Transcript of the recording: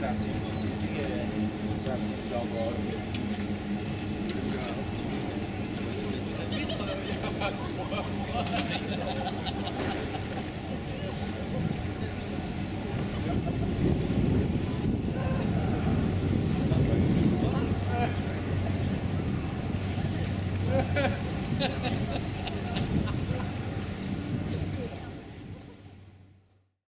Assim? Que sabe que agora. What?